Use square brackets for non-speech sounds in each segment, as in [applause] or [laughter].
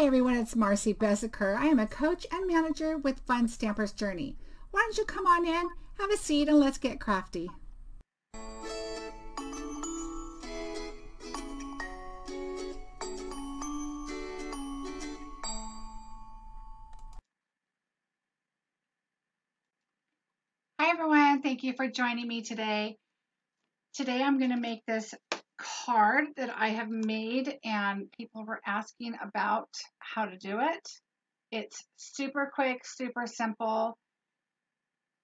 Hi everyone, it's Marcie Besecker. I am a coach and manager with Fun Stamper's Journey. Why don't you come on in, have a seat, and let's get crafty. For joining me today. Today I'm going to make this card that I have made and people were asking about how to do it. It's super quick, super simple.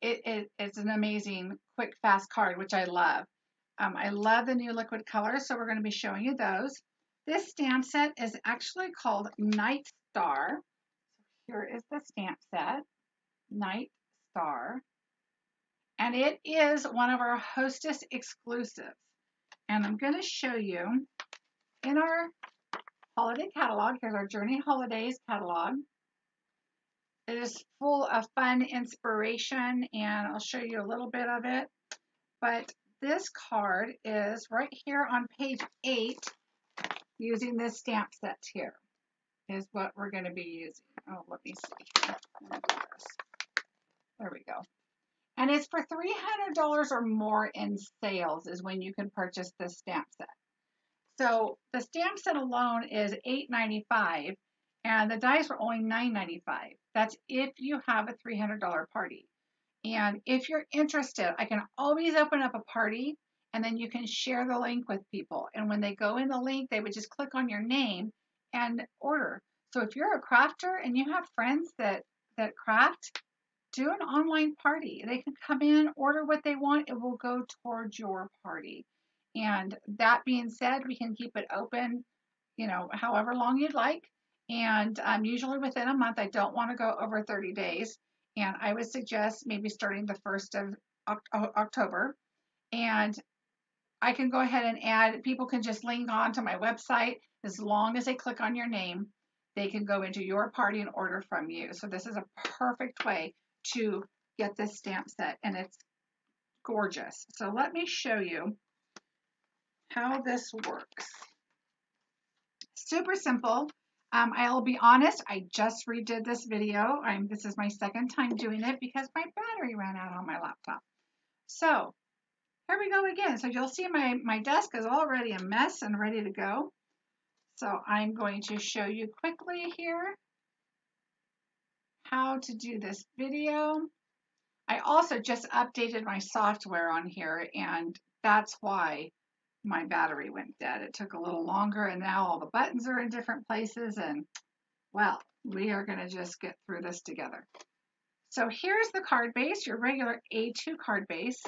It, it, it's an amazing, quick, fast card, which I love. Um, I love the new liquid colors, so we're going to be showing you those. This stamp set is actually called Night Star. So here is the stamp set, Night Star. And it is one of our Hostess exclusives. And I'm going to show you in our holiday catalog, here's our Journey Holidays catalog. It is full of fun inspiration and I'll show you a little bit of it. But this card is right here on page 8 using this stamp set here is what we're going to be using. Oh, let me see. There we go. And it's for $300 or more in sales is when you can purchase this stamp set. So the stamp set alone is $8.95 and the dies are only $9.95. That's if you have a $300 party. And if you're interested, I can always open up a party and then you can share the link with people. And when they go in the link, they would just click on your name and order. So if you're a crafter and you have friends that, that craft, do an online party. They can come in, order what they want, it will go towards your party. And that being said, we can keep it open, you know, however long you'd like. And um, usually within a month, I don't want to go over 30 days. And I would suggest maybe starting the 1st of October. And I can go ahead and add, people can just link on to my website as long as they click on your name. They can go into your party and order from you. So this is a perfect way to get this stamp set and it's gorgeous. So let me show you how this works. Super simple. Um, I'll be honest, I just redid this video. I'm, this is my second time doing it because my battery ran out on my laptop. So here we go again. So you'll see my, my desk is already a mess and ready to go. So I'm going to show you quickly here how to do this video. I also just updated my software on here and that's why my battery went dead. It took a little longer and now all the buttons are in different places and well, we are going to just get through this together. So here's the card base, your regular A2 card base.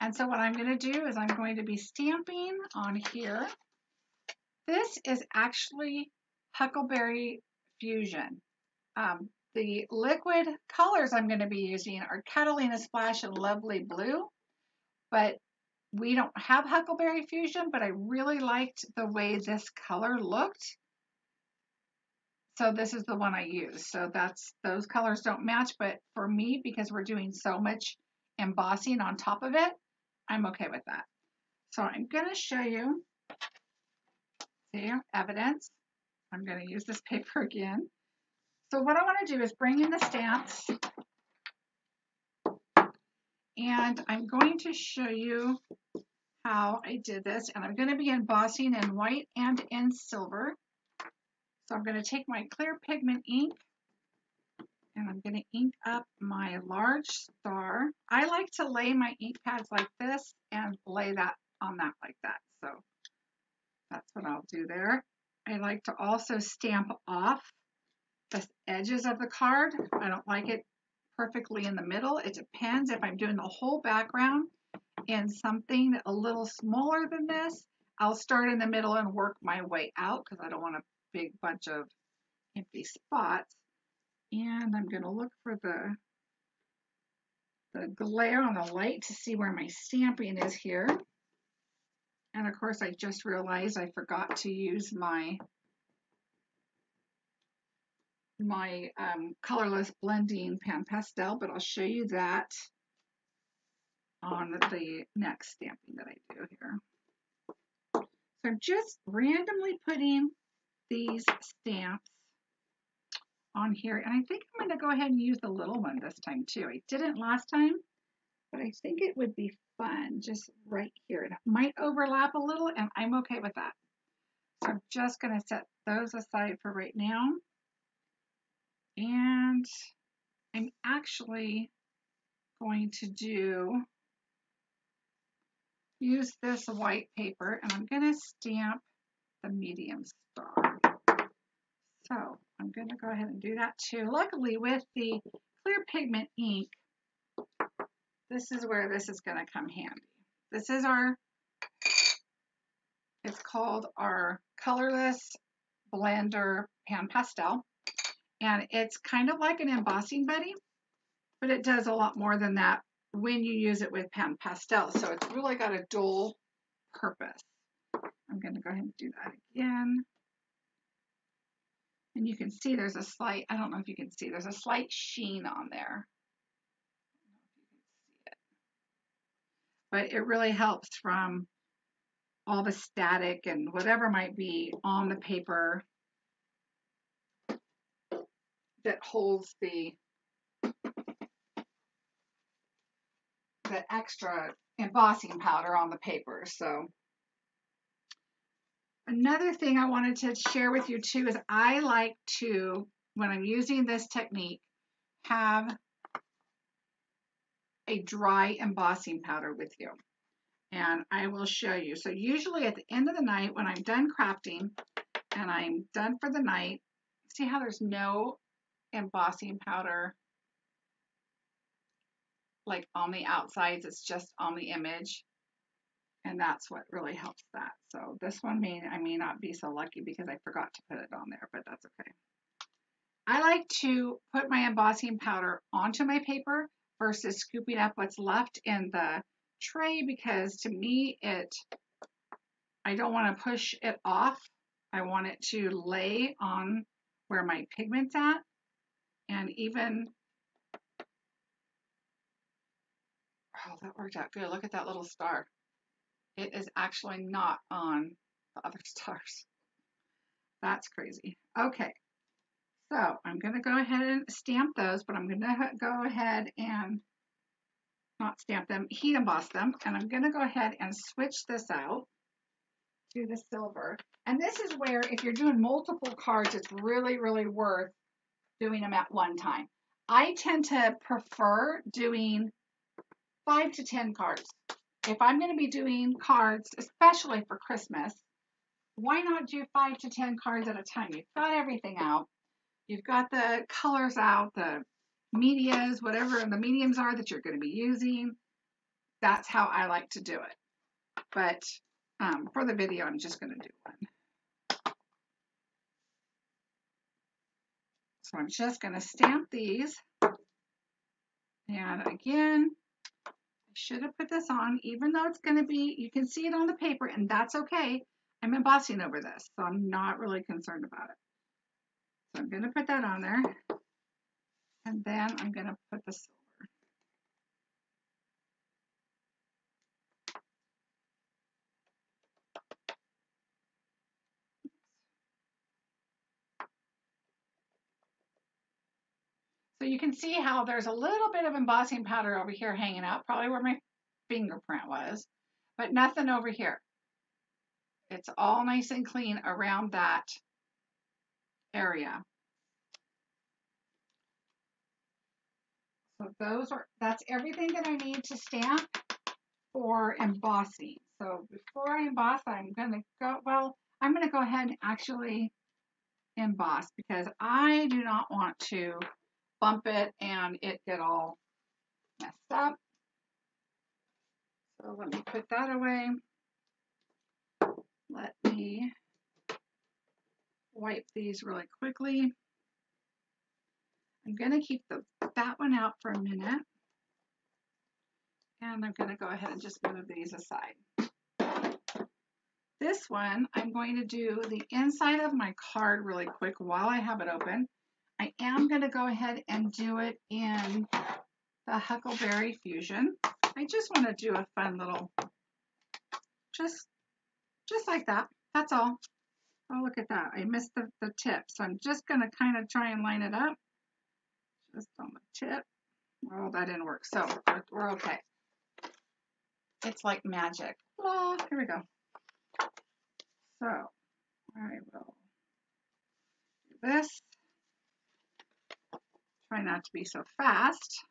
And so what I'm going to do is I'm going to be stamping on here. This is actually Huckleberry Fusion. Um, the liquid colors I'm going to be using are Catalina Splash and Lovely Blue, but we don't have Huckleberry Fusion, but I really liked the way this color looked. So this is the one I use. So that's those colors don't match, but for me, because we're doing so much embossing on top of it, I'm okay with that. So I'm going to show you, see, evidence. I'm going to use this [laughs] paper again. So what I want to do is bring in the stamps and I'm going to show you how I did this and I'm going to be embossing in white and in silver. So I'm going to take my clear pigment ink and I'm going to ink up my large star. I like to lay my ink pads like this and lay that on that like that. So that's what I'll do there. I like to also stamp off the edges of the card. I don't like it perfectly in the middle. It depends if I'm doing the whole background in something a little smaller than this. I'll start in the middle and work my way out because I don't want a big bunch of empty spots. And I'm going to look for the, the glare on the light to see where my stamping is here. And of course, I just realized I forgot to use my my um, colorless blending pan pastel, but I'll show you that on the next stamping that I do here. So I'm just randomly putting these stamps on here. And I think I'm going to go ahead and use the little one this time too. I didn't last time, but I think it would be fun just right here. It might overlap a little and I'm okay with that. So I'm just going to set those aside for right now. And I'm actually going to do, use this white paper and I'm going to stamp the medium star. So I'm going to go ahead and do that too. Luckily with the clear pigment ink, this is where this is going to come handy. This is our, it's called our colorless blender pan pastel. And it's kind of like an embossing buddy, but it does a lot more than that when you use it with pan pastel. So it's really got a dual purpose. I'm going to go ahead and do that again. And you can see there's a slight, I don't know if you can see, there's a slight sheen on there. But it really helps from all the static and whatever might be on the paper that holds the the extra embossing powder on the paper. So Another thing I wanted to share with you too is I like to, when I'm using this technique, have a dry embossing powder with you. And I will show you. So usually at the end of the night when I'm done crafting and I'm done for the night, see how there's no embossing powder like on the outsides, it's just on the image and that's what really helps that. So this one may, I may not be so lucky because I forgot to put it on there, but that's okay. I like to put my embossing powder onto my paper versus scooping up what's left in the tray because to me it, I don't want to push it off. I want it to lay on where my pigment's at and even Oh, that worked out good. Look at that little star. It is actually not on the other [laughs] stars. That's crazy. Okay, so I'm going to go ahead and stamp those, but I'm going to go ahead and not stamp them, heat emboss them, and I'm going to go ahead and switch this out to the silver. And this is where, if you're doing multiple cards, it's really, really worth doing them at one time. I tend to prefer doing five to 10 cards if I'm going to be doing cards, especially for Christmas, why not do five to 10 cards at a time? You've got everything out. You've got the colors out, the medias, whatever the mediums are that you're going to be using. That's how I like to do it. But um, for the video, I'm just going to do one. So I'm just going to stamp these. And again, I should have put this on, even though it's going to be, you can see it on the paper, and that's okay. I'm embossing over this, so I'm not really concerned about it. So I'm going to put that on there, and then I'm going to put the you can see how there's a little bit of embossing powder over here hanging out, probably where my fingerprint was, but nothing over here. It's all nice and clean around that area. So those are, that's everything that I need to stamp for embossing. So before I emboss, I'm going to go, well, I'm going to go ahead and actually emboss because I do not want to bump it and it get all messed up. So let me put that away. Let me wipe these really quickly. I'm going to keep the, that one out for a minute. And I'm going to go ahead and just move these aside. This one, I'm going to do the inside of my card really quick while I have it open. I am going to go ahead and do it in the Huckleberry Fusion. I just want to do a fun little, just, just like that. That's all. Oh, look at that. I missed the, the tip. So I'm just going to kind of try and line it up. Just on the tip. Oh, that didn't work. So we're, we're okay. It's like magic. Blah. Here we go. So I will do this. Try not to be so fast.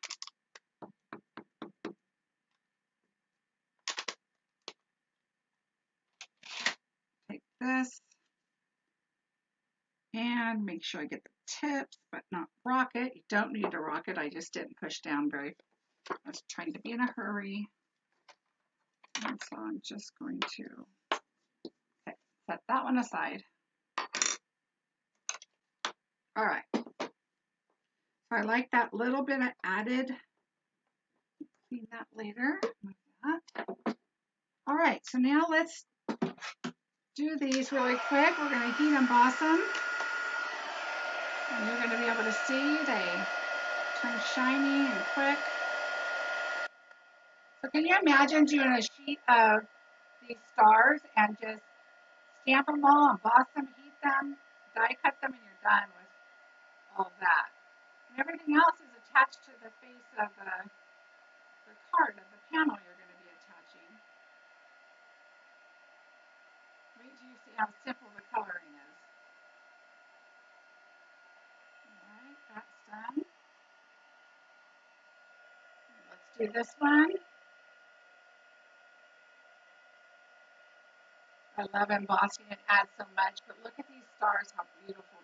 Take this and make sure I get the tips, but not rock it. You don't need to rock it. I just didn't push down very, I was trying to be in a hurry. And so I'm just going to okay, set that one aside. All right. So I like that little bit I added. Clean that later. All right, so now let's do these really quick. We're going to heat emboss them. And you're going to be able to see they turn shiny and quick. So can you imagine doing a sheet of these stars and just stamp them all, emboss them, heat them, die cut them, and you're done with all of that. Everything else is attached to the face of the, the card, of the panel you're going to be attaching. Wait till you see how simple the coloring is. Alright, that's done. Let's do this one. I love embossing. It adds so much, but look at these stars, how beautiful.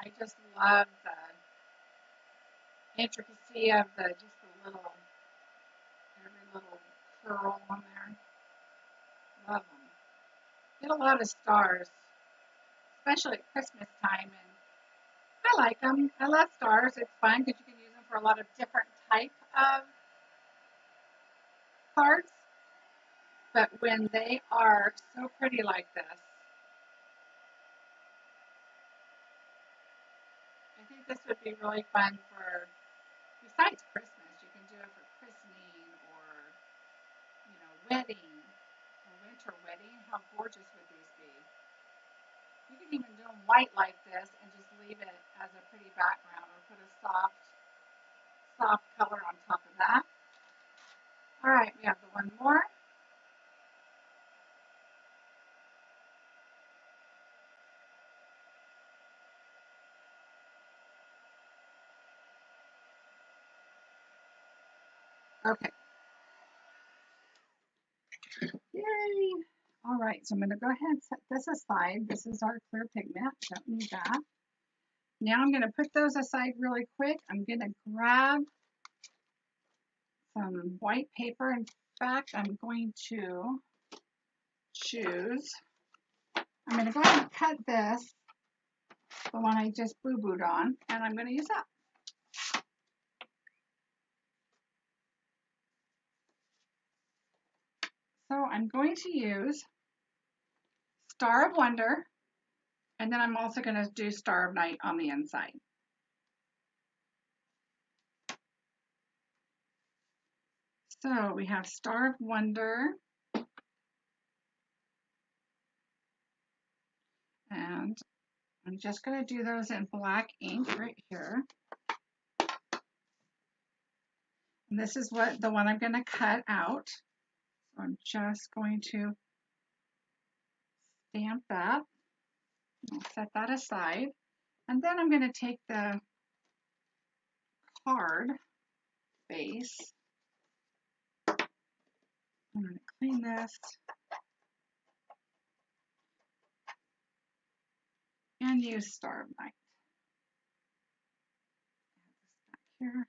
I just love the intricacy of the, just the little, every little curl on there. Love them. Get a lot of stars, especially at Christmas time and I like them. I love stars. It's fun because you can use them for a lot of different type of cards. But when they are so pretty like this, I this would be really fun for, besides Christmas, you can do it for christening or, you know, wedding, a winter wedding. How gorgeous would these be? You can even do them white like this and just leave it as a pretty background or put a soft, soft color on top of that. All right, we have the one more. Okay. Yay. All right, so I'm going to go ahead and set this aside. This is our clear pigment. Don't need that. Now I'm going to put those aside really quick. I'm going to grab some white paper. In fact, I'm going to choose, I'm going to go ahead and cut this, the one I just boo-booed on, and I'm going to use that. So I'm going to use Star of Wonder, and then I'm also going to do Star of Night on the inside. So we have Star of Wonder. And I'm just going to do those in black ink right here. And this is what the one I'm going to cut out. So I'm just going to stamp that. Set that aside. And then I'm going to take the card base. I'm going to clean this. And use Star of Night. Here.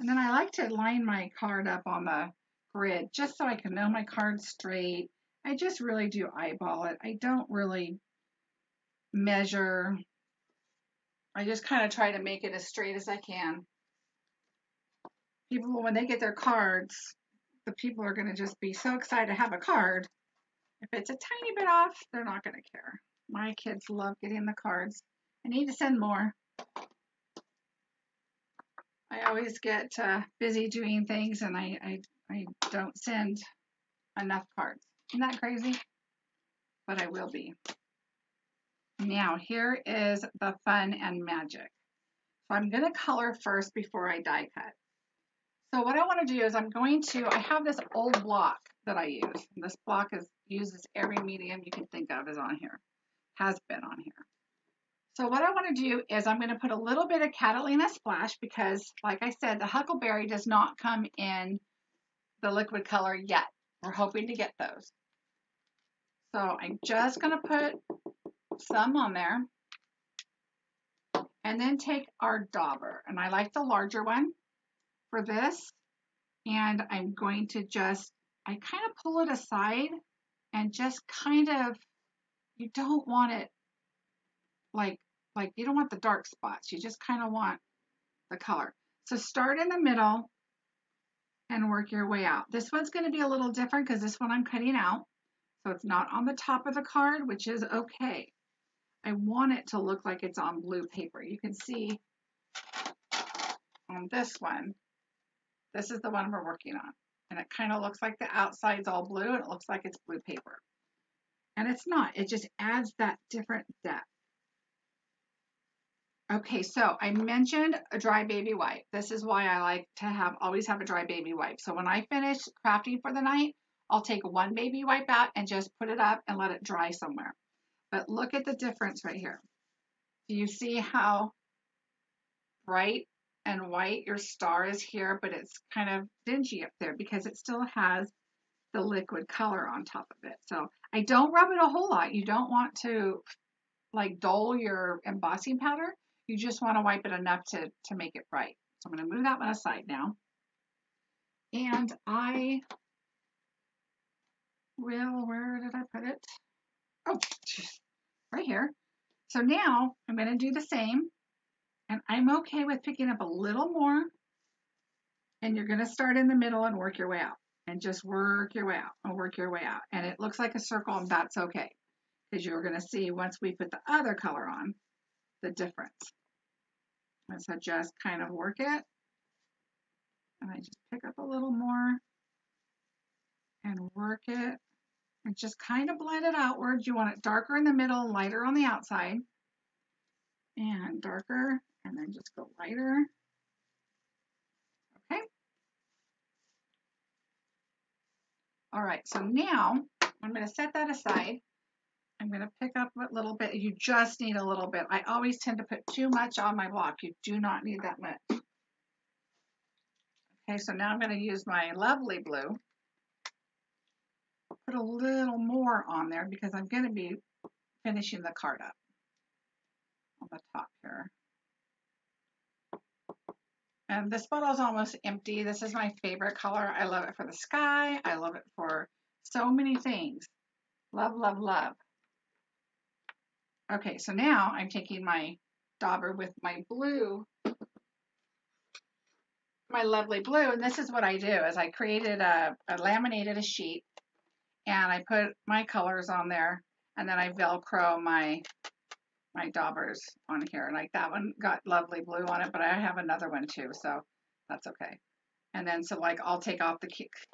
And then I like to line my card up on the grid just so I can know my cards straight. I just really do eyeball it. I don't really measure. I just kind of try to make it as straight as I can. People, when they get their cards, the people are going to just be so excited to have a card. If it's a tiny bit off, they're not going to care. My kids love getting the cards. I need to send more. I always get uh, busy doing things and I, I, I don't send enough cards. Isn't that crazy? But I will be. Now here is the fun and magic. So I'm going to color first before I die cut. So what I want to do is I'm going to, I have this old block that I use. This block is uses every medium you can think of is on here, has been on here. So what I want to do is I'm going to put a little bit of Catalina Splash because, like I said, the Huckleberry does not come in the liquid color yet. We're hoping to get those. So I'm just going to put some on there. And then take our dauber. And I like the larger one for this. And I'm going to just, I kind of pull it aside and just kind of, you don't want it like, like you don't want the dark spots. You just kind of want the color. So start in the middle and work your way out. This one's going to be a little different because this one I'm cutting out. So it's not on the top of the card, which is okay. I want it to look like it's on blue paper. You can see on this one, this is the one we're working on. And it kind of looks like the outside's all blue and it looks like it's blue paper. And it's not, it just adds that different depth. Okay, so I mentioned a dry baby wipe. This is why I like to have always have a dry baby wipe. So when I finish crafting for the night, I'll take one baby wipe out and just put it up and let it dry somewhere. But look at the difference right here. Do you see how bright and white your star is here, but it's kind of dingy up there because it still has the liquid color on top of it. So I don't rub it a whole lot. You don't want to like dull your embossing powder. You just want to wipe it enough to, to make it bright. So I'm going to move that one aside now. And I will, where did I put it? Oh, right here. So now I'm going to do the same. And I'm okay with picking up a little more. And you're going to start in the middle and work your way out. And just work your way out and work your way out. And it looks like a circle and that's okay. Because you're going to see once we put the other color on, the difference. So just kind of work it. And I just pick up a little more and work it and just kind of blend it outwards. You want it darker in the middle, lighter on the outside, and darker, and then just go lighter. Okay. All right, so now I'm going to set that aside. I'm going to pick up a little bit. You just need a little bit. I always tend to put too much on my block. You do not need that much. Okay, so now I'm going to use my lovely blue put a little more on there because I'm going to be finishing the card up on the top here. And this bottle is almost empty. This is my favorite color. I love it for the sky. I love it for so many things. Love, love, love. Okay, so now I'm taking my dauber with my blue, my lovely blue, and this is what I do is I created a, a laminated a sheet and I put my colors on there and then I velcro my my daubers on here. Like that one got lovely blue on it but I have another one too so that's okay. And then so like I'll take off the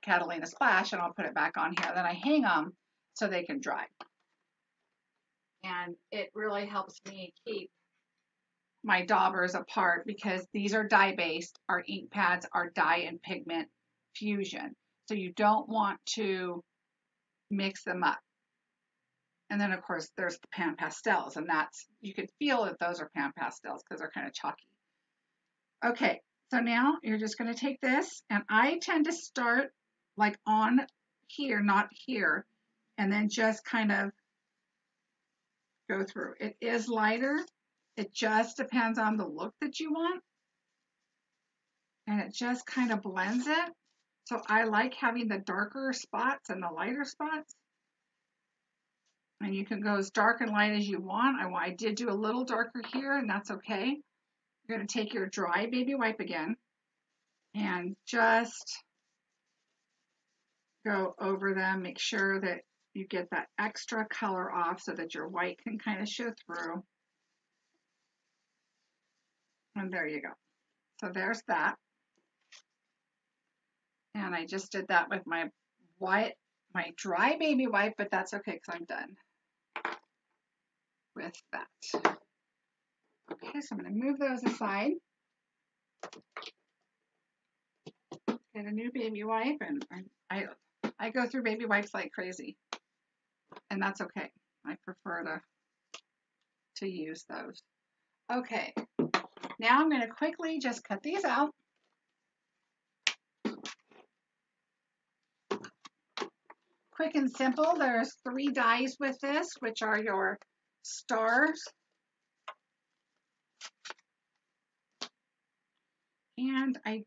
Catalina splash and I'll put it back on here. Then I hang them so they can dry and it really helps me keep my daubers apart because these are dye based our ink pads are dye and pigment fusion so you don't want to mix them up. And then, of course, there's the pan pastels, and that's, you can feel that those are pan pastels because they're kind of chalky. Okay, so now you're just going to take this, and I tend to start like on here, not here, and then just kind of go through. It is lighter. It just depends on the look that you want. And it just kind of blends it. So I like having the darker spots and the lighter spots. And you can go as dark and light as you want. I, I did do a little darker here, and that's okay. You're going to take your dry baby wipe again and just go over them. Make sure that you get that extra color off so that your white can kind of show through. And there you go. So there's that. And I just did that with my white, my dry baby wipe, but that's okay because I'm done with that. Okay, so I'm going to move those aside. Get a new baby wipe, and I I I go through baby wipes like crazy, and that's okay. I prefer to to use those. Okay, now I'm going to quickly just cut these out. Quick and simple, there's three dies with this, which are your stars. And I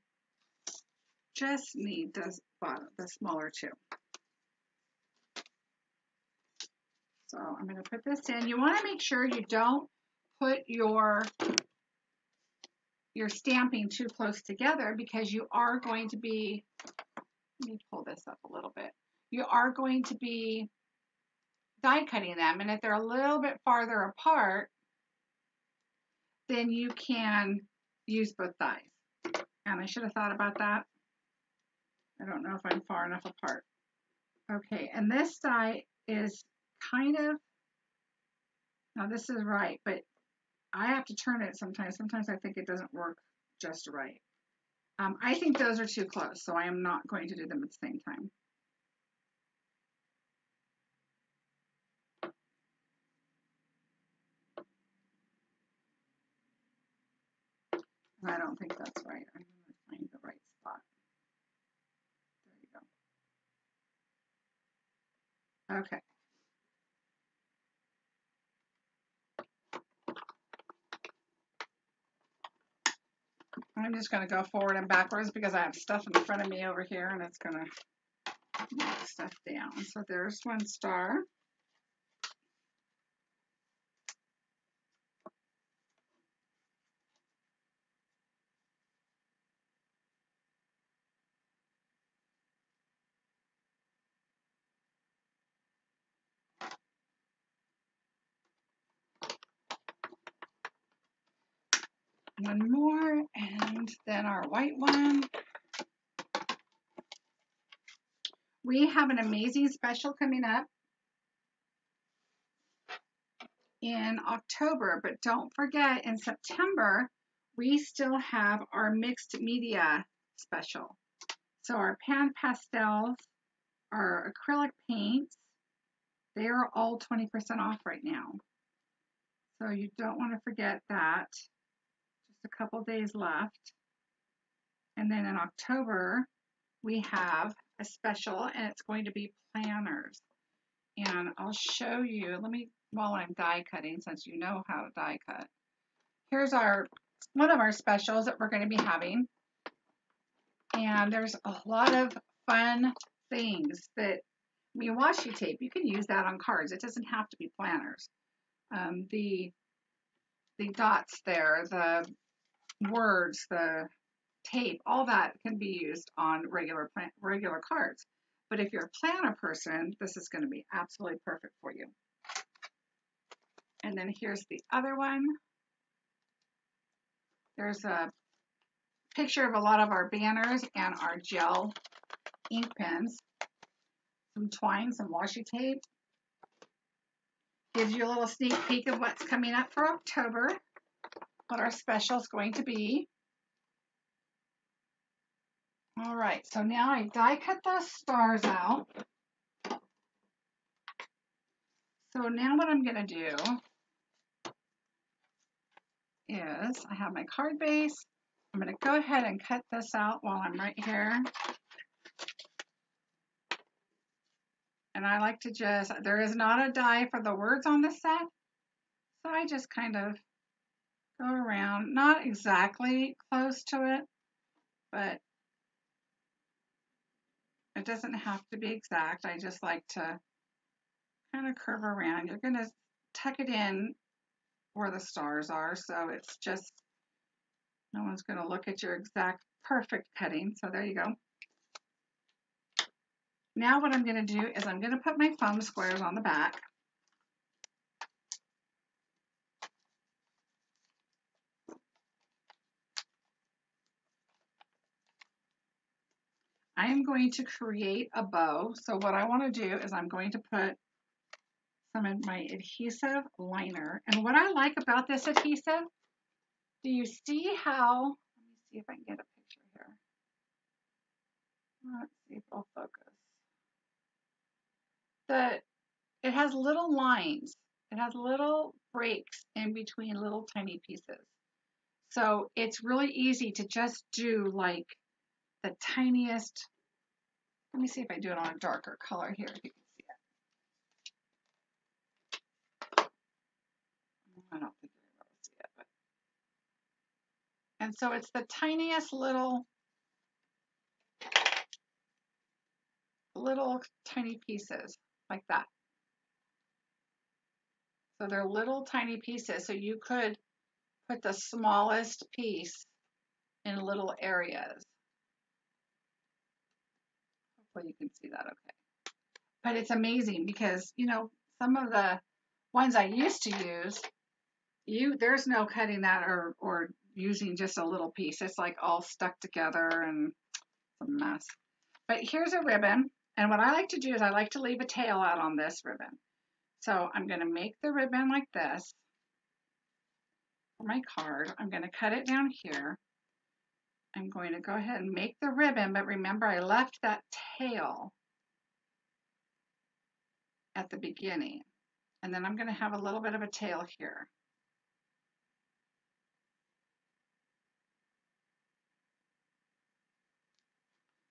just need the, the smaller two. So I'm going to put this in. You want to make sure you don't put your your stamping too close together because you are going to be, let me pull this up a little bit. You are going to be die cutting them. And if they're a little bit farther apart, then you can use both dies. And I should have thought about that. I don't know if I'm far enough apart. Okay, and this die is kind of, now this is right, but I have to turn it sometimes. Sometimes I think it doesn't work just right. Um, I think those are too close, so I am not going to do them at the same time. I don't think that's right. I'm going to find the right spot. There you go. Okay. I'm just going to go forward and backwards because I have stuff in front of me over here and it's going to knock stuff down. So there's one star. One more, and then our white one. We have an amazing special coming up in October, but don't forget in September, we still have our mixed media special. So our pan pastels, our acrylic paints, they are all 20% off right now. So you don't want to forget that a couple days left. And then in October, we have a special and it's going to be planners. And I'll show you, let me, while I'm die cutting, since you know how to die cut. Here's our, one of our specials that we're going to be having. And there's a lot of fun things that, I mean, washi tape, you can use that on cards. It doesn't have to be planners. Um, the, the dots there, the words, the tape, all that can be used on regular plan regular cards. But if you're a planner person, this is going to be absolutely perfect for you. And then here's the other one. There's a picture of a lot of our banners and our gel ink pens. Some twine, some washi tape. Gives you a little sneak peek of what's coming up for October what our special is going to be. All right, so now I die cut those stars out. So now what I'm going to do is I have my card base. I'm going to go ahead and cut this out while I'm right here. And I like to just, there is not a die for the words on this set. So I just kind of go around, not exactly close to it, but it doesn't have to be exact. I just like to kind of curve around. You're going to tuck it in where the stars are, so it's just, no one's going to look at your exact perfect cutting. So there you go. Now what I'm going to do is I'm going to put my foam squares on the back. I am going to create a bow. So what I want to do is I'm going to put some of my adhesive liner. And what I like about this adhesive, do you see how, let me see if I can get a picture here. Let's see if it'll focus. The, it has little lines. It has little breaks in between little tiny pieces. So it's really easy to just do like the tiniest, let me see if I do it on a darker color here, if you can see it. I don't think you're able to see it, but. And so it's the tiniest little, little tiny pieces like that. So they're little tiny pieces. So you could put the smallest piece in little areas. Hopefully you can see that okay. But it's amazing because, you know, some of the ones I used to use, you there's no cutting that or, or using just a little piece. It's like all stuck together and it's a mess. But here's a ribbon. And what I like to do is I like to leave a tail out on this ribbon. So I'm going to make the ribbon like this for my card. I'm going to cut it down here. I'm going to go ahead and make the ribbon, but remember I left that tail at the beginning. And then I'm going to have a little bit of a tail here.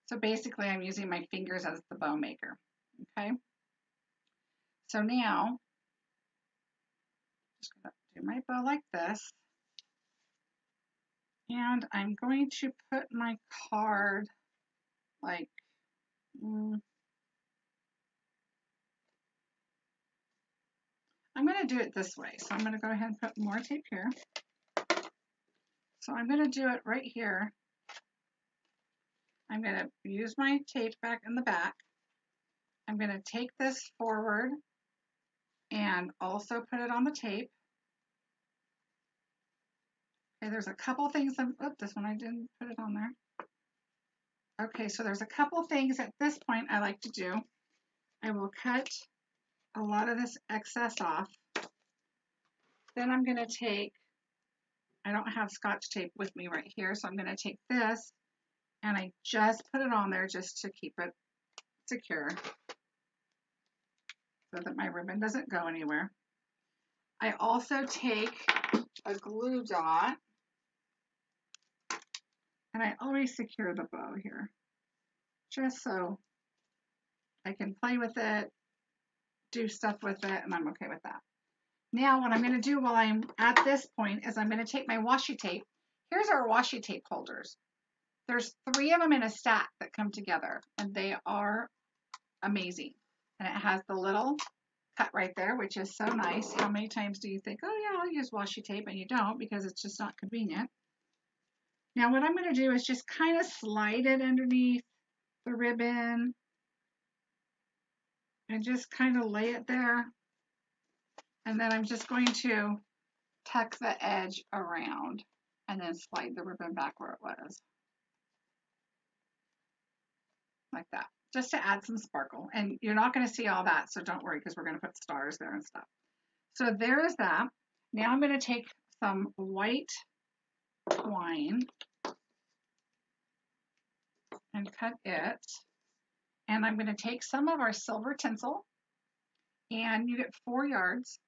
So basically I'm using my fingers as the bow maker, okay? So now, I'm just gonna do my bow like this. And I'm going to put my card like, mm, I'm going to do it this way. So I'm going to go ahead and put more tape here. So I'm going to do it right here. I'm going to use my tape back in the back. I'm going to take this forward and also put it on the tape. Okay, there's a couple things, that, oh, this one I didn't put it on there. Okay, so there's a couple things at this point I like to do. I will cut a lot of this excess off. Then I'm going to take, I don't have scotch tape with me right here, so I'm going to take this and I just put it on there just to keep it secure so that my ribbon doesn't go anywhere. I also take a glue dot and I always secure the bow here just so I can play with it, do stuff with it, and I'm okay with that. Now what I'm going to do while I'm at this point is I'm going to take my washi tape. Here's our washi tape holders. There's three of them in a stack that come together and they are amazing. And it has the little cut right there, which is so nice. How many times do you think, oh yeah, I'll use washi tape and you don't because it's just not convenient. Now what I'm going to do is just kind of slide it underneath the ribbon and just kind of lay it there. And then I'm just going to tuck the edge around and then slide the ribbon back where it was. Like that just to add some sparkle. And you're not going to see all that, so don't worry because we're going to put stars there and stuff. So there's that. Now I'm going to take some white twine and cut it. And I'm going to take some of our silver tinsel and you get four yards.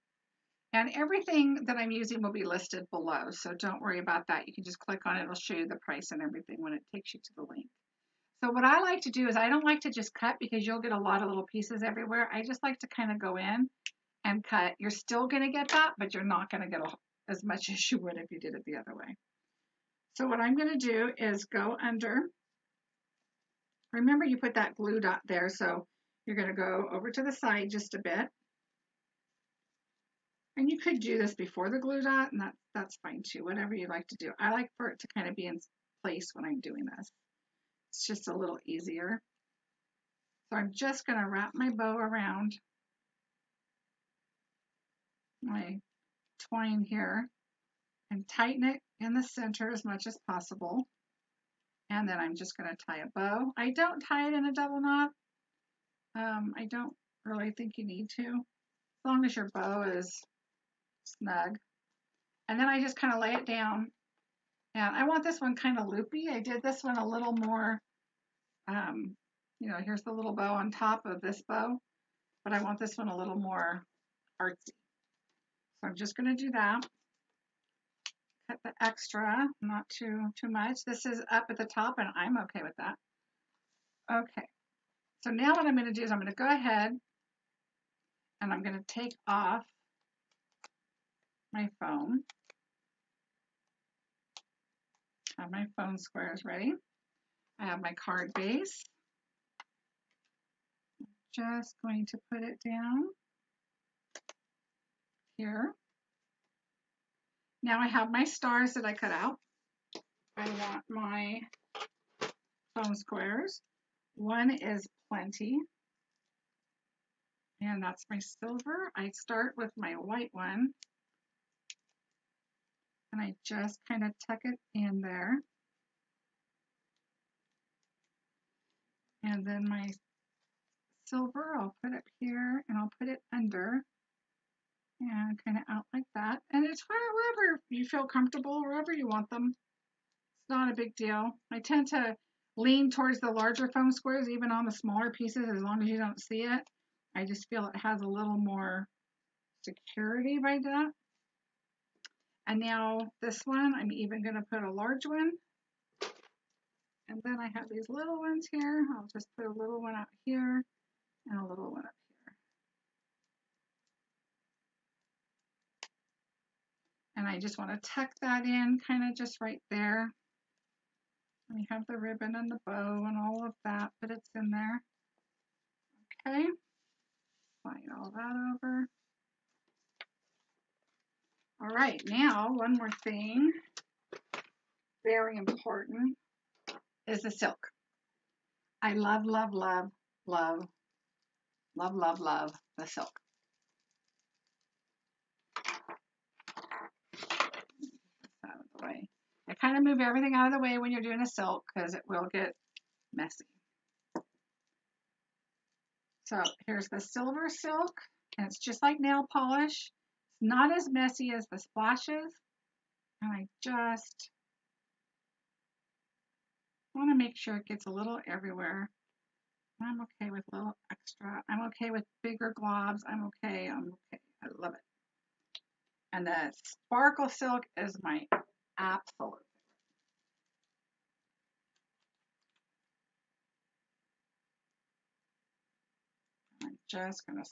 And everything that I'm using will be listed below, so don't worry about that. You can just click on it, it'll show you the price and everything when it takes you to the link. So what I like to do is I don't like to just cut because you'll get a lot of little pieces everywhere. I just like to kind of go in and cut. You're still going to get that, but you're not going to get as much [laughs] as you would if you did it the other way. So what I'm going to do is go under. Remember you put that glue dot there, so you're going to go over to the side just a bit. And you could do this before the glue dot, and that, that's fine too, whatever you like to do. I like for it to kind of be in place when I'm doing this. It's just a little easier. So I'm just going to wrap my bow around my twine here and tighten it in the center as much as possible. And then I'm just going to tie a bow. I don't tie it in a double knot. Um, I don't really think you need to, as long as your bow is snug. And then I just kind of lay it down. And I want this one kind of loopy. I did this one a little more, um, you know, here's the little bow on top of this bow, but I want this one a little more artsy. So I'm just going to do that. The extra, not too too much. This is up at the top, and I'm okay with that. Okay. So now what I'm going to do is I'm going to go ahead and I'm going to take off my foam. Have my foam squares ready. I have my card base. Just going to put it down here. Now I have my stars that I cut out. I want my foam squares. One is plenty. And that's my silver. I start with my white one. And I just kind of tuck it in there. And then my silver, I'll put it here and I'll put it under and kind of out like that. And it's wherever you feel comfortable, wherever you want them. It's not a big deal. I tend to lean towards the larger foam squares, even on the smaller pieces, as long as you don't see it. I just feel it has a little more security by that. And now this one, I'm even going to put a large one. And then I have these little ones here. I'll just put a little one out here and a little one up And I just want to tuck that in kind of just right there. We have the ribbon and the bow and all of that, but it's in there. Okay, slide all that over. All right, now one more thing, very important, is the silk. I love, love, love, love, love, love, love the silk. Out of the way. I kind of move everything out of the way when you're doing a silk because it will get messy. So here's the silver silk, and it's just like nail polish. It's not as messy as the splashes, and I just want to make sure it gets a little everywhere. I'm okay with a little extra. I'm okay with bigger globs. I'm okay. I'm okay. I love it. And the sparkle silk is my absolute I'm just going to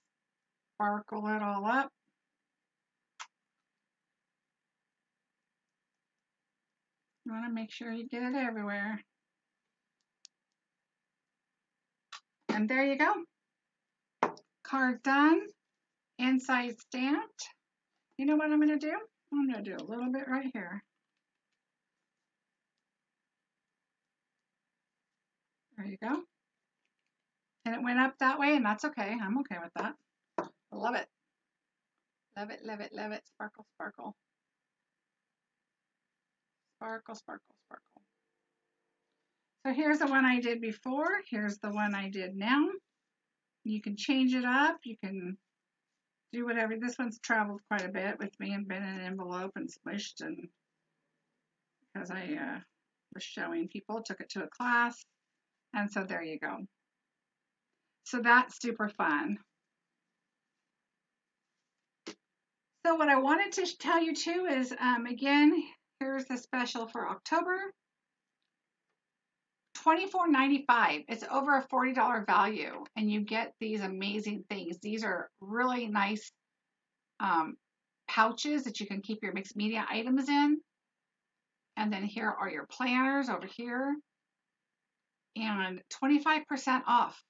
sparkle it all up. You want to make sure you get it everywhere. And there you go. Card done. Inside stamped. You know what I'm going to do? I'm going to do a little bit right here. There you go. And it went up that way, and that's okay. I'm okay with that. Love it. Love it, love it, love it. Sparkle, sparkle. Sparkle, sparkle, sparkle. So here's the one I did before. Here's the one I did now. You can change it up. You can do whatever. This one's traveled quite a bit with me and been in an envelope and smushed and because I uh, was showing people, took it to a class. And so there you go. So that's super fun. So what I wanted to tell you too is, um, again, here's the special for October. $24.95. It's over a $40 value, and you get these amazing things. These are really nice um, pouches that you can keep your mixed media items in. And then here are your planners over here. And 25% off,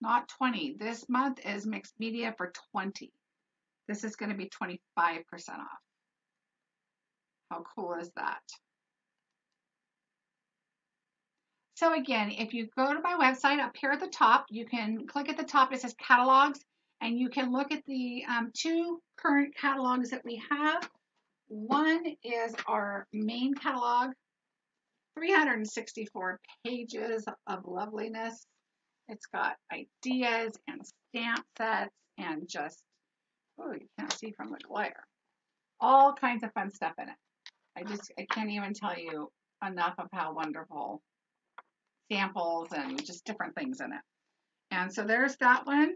not 20. This month is mixed media for 20. This is going to be 25% off. How cool is that? So again, if you go to my website up here at the top, you can click at the top. It says catalogs, and you can look at the um, two current catalogs that we have. One is our main catalog, 364 pages of loveliness. It's got ideas and stamp sets and just, oh, you can't see from the glare. All kinds of fun stuff in it. I just, I can't even tell you enough of how wonderful samples and just different things in it. And so there's that one.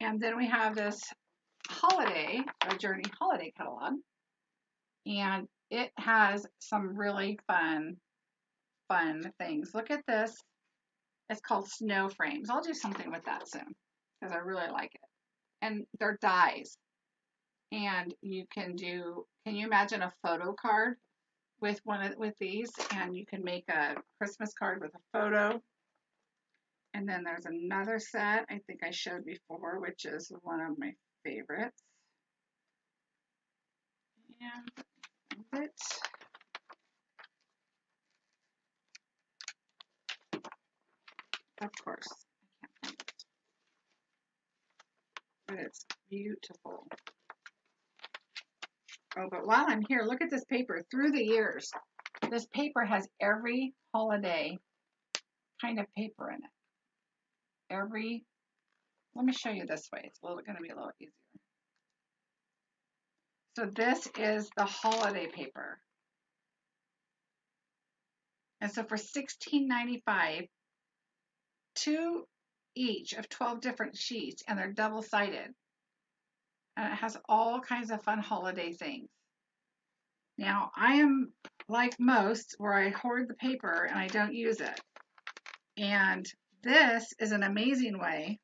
And then we have this holiday, a journey holiday catalog. And it has some really fun, fun things. Look at this. It's called snow frames. I'll do something with that soon because I really like it. And they're dies. And you can do, can you imagine a photo card with one of, with these? And you can make a Christmas card with a photo. And then there's another set I think I showed before, which is one of my favorites. And it. Of course, I can't find it. But it's beautiful. Oh, but while I'm here, look at this paper. Through the years, this paper has every holiday kind of paper in it. Every, let me show you this way. It's going to be a little easier. So this is the holiday paper. And so for $16.95, two each of 12 different sheets and they're double sided. And it has all kinds of fun holiday things. Now, I am like most where I hoard the paper and I don't use it. And this is an amazing way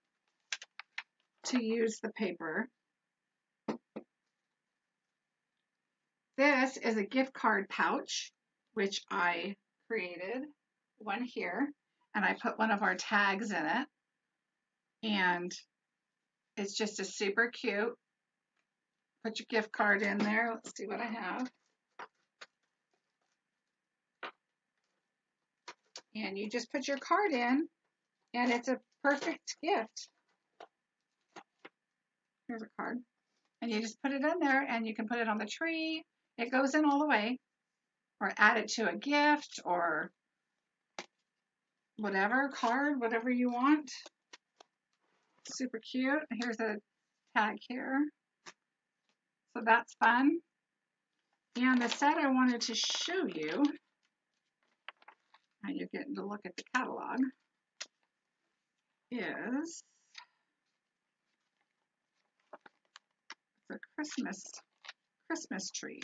to use the paper. This is a gift card pouch, which I created, one here and I put one of our tags in it. And it's just a super cute. Put your gift card in there. Let's see what I have. And you just put your card in, and it's a perfect gift. Here's a card. And you just put it in there, and you can put it on the tree. It goes in all the way. Or add it to a gift, or whatever card, whatever you want. Super cute. Here's a tag here. So that's fun. And the set I wanted to show you, and you're getting to look at the catalog, is the Christmas Christmas trees.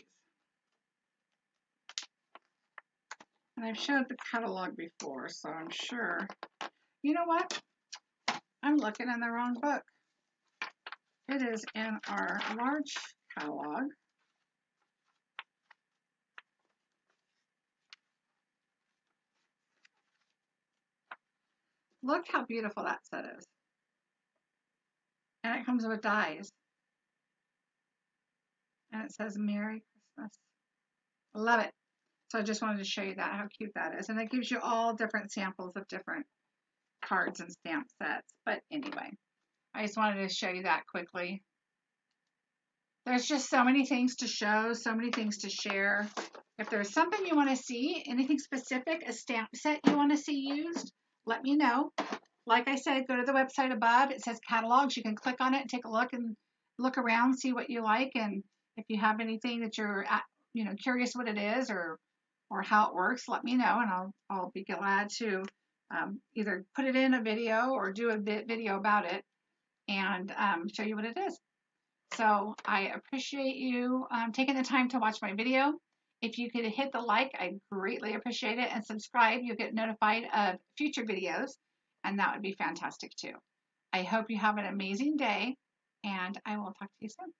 And I've showed the catalog before, so I'm sure. You know what? I'm looking in the wrong book. It is in our large catalog. Look how beautiful that set is. And it comes with dies. And it says Merry Christmas. I love it. So I just wanted to show you that, how cute that is. And it gives you all different samples of different cards and stamp sets. But anyway, I just wanted to show you that quickly. There's just so many things to show, so many things to share. If there's something you want to see, anything specific, a stamp set you want to see used, let me know. Like I said, go to the website above. It says catalogs. You can click on it and take a look and look around, see what you like. And if you have anything that you're, you know, curious what it is or or how it works, let me know and I'll, I'll be glad to um, either put it in a video or do a bit video about it and um, show you what it is. So I appreciate you um, taking the time to watch my video. If you could hit the like, I greatly appreciate it, and subscribe. You'll get notified of future videos, and that would be fantastic too. I hope you have an amazing day, and I will talk to you soon.